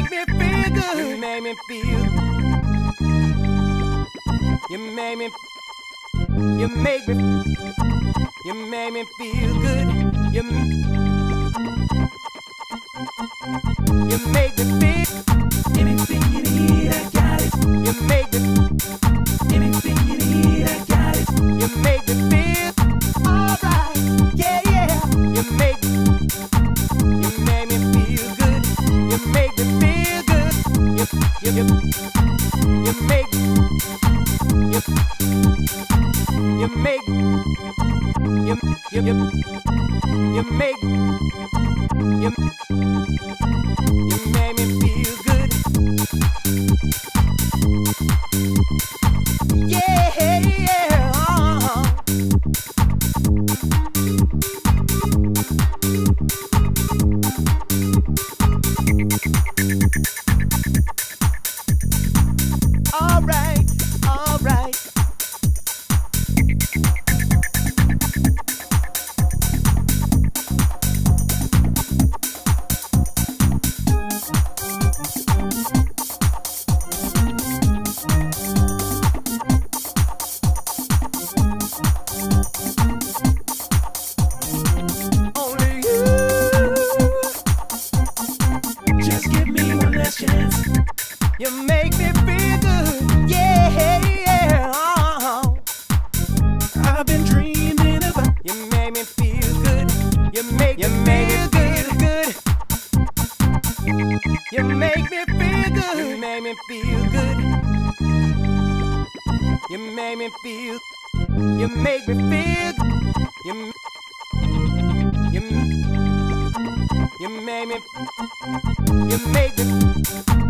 You make me feel good. You make me feel. You make me. You make me. You make me feel good. You. You make me feel. Make. You. You. You. You make. You. You make me feel good. Yeah, yeah. uh-huh. I've been dreaming about You make me feel good. You make you make me feel good. You make me feel good. You make me feel good. You make me feel. You make me feel. You. You. You make me. You make me.